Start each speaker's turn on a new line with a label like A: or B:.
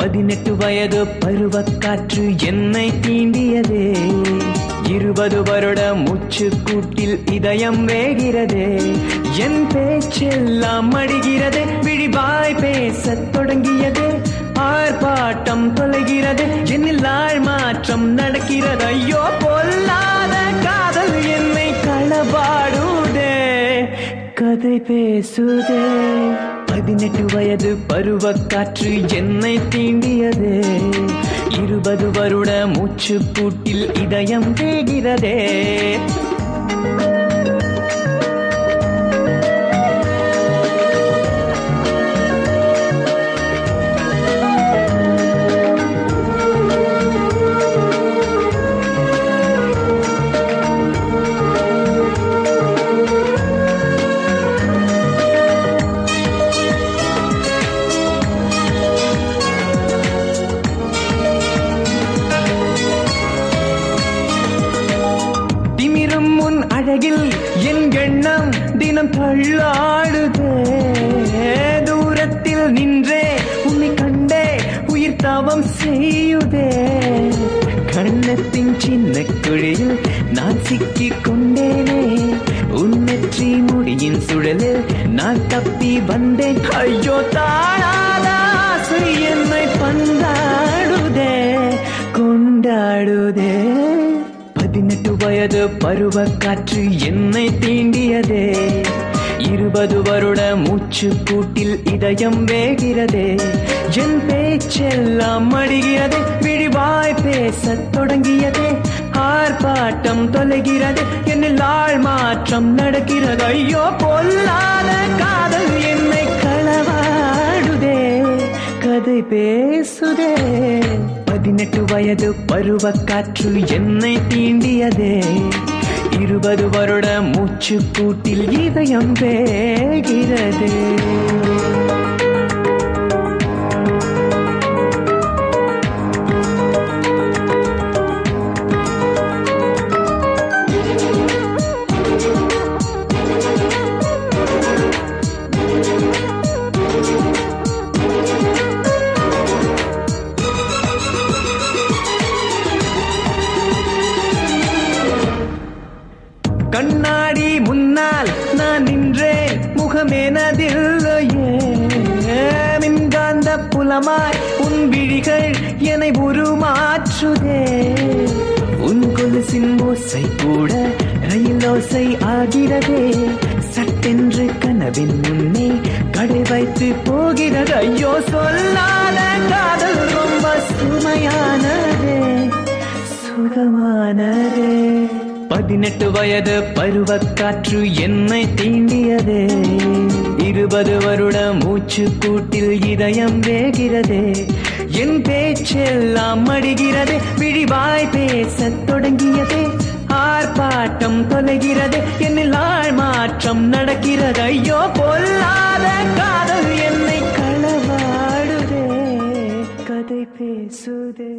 A: பதினெட்டு வயது பருவக்காற்று என்னை தீண்டியதே. இருபது வருட மூச்சு கூட்டில் இதயம் வேகிறதே. என் பேச்செல்லாம் மடிகிறது. விழிவாய் பேசத் தொடங்கியது. ஆர்ப்பாட்டம் தொலைகிறது. என்னில் ஆள் மாற்றம் நடக்கிறது. ஐயோ பொல்லாத காதல் என்னை களபாடுதே கதை பேசுதே. பதினெட்டு வயது பருவக்காற்று என்னை தீண்டியதே. இருபது வருட மூச்சு கூட்டில் இதயம் தேகிறதே அழகில் என் எண்ணம் தினம் தள்ளாடுதே. தூரத்தில் நின்றே உன்னை கண்டே உயிர் தவம் செய்யுதே. கண்ணத்தின் சின்ன குழியில் நான் சிக்கிக் கொண்டேனே. உன்னற்றி முடியின் சுழலில் நான் தப்பி வந்தேன். ஐயோ தாய்! வயது பருவ காற்று என்னை தீண்டியதே. இருபது வருட மூச்சு கூட்டில் இதயம் வேகிறதே. என் பேச்செல்லாம் மடிகிறது விழிவாய் பேசத் தொடங்கியதே. ஆர்ப்பாட்டம் தொலைகிறது என்னில் ஆள் மாற்றம் நடக்கிறது. ஐயோ பொல்லாத காதல் என்னை களவாடுதே கதை பேசுதே. பதினெட்டு வயது பருவ காற்று என்னை தீண்டியதே. இருபது வருட மூச்சு கூட்டில் இதயம் வேகிறதே. புலமாய் உன் விழிகள் என்னை உருமாற்றுதே. உன் கொலுசின் ஓசை கூட ரயில் ஓசை ஆகிறதே. சட்டென்று கனவின் முன்னே கடை வைத்து போகிறது. ஐயோ சொல்லாத காதல் ரொம்ப சுமையானதே. சுகமானதே. பதினெட்டு வயது பருவக்காற்று என்னை தீண்டியதே. ஒன்பது வருட மூச்சு கூட்டில் இதயம் வேகிறதே என் பேச்செல்லாம் மடிகிறதே பிழிவாய் பேசத் தொடங்கியதே ஆர்ப்பாட்டம் தொலைகிறது என்னில் ஆள் மாற்றம் நடக்கிறது. ஐயோ பொல்லாத காதல் என்னை களவாடுதே கதை பேசுதே.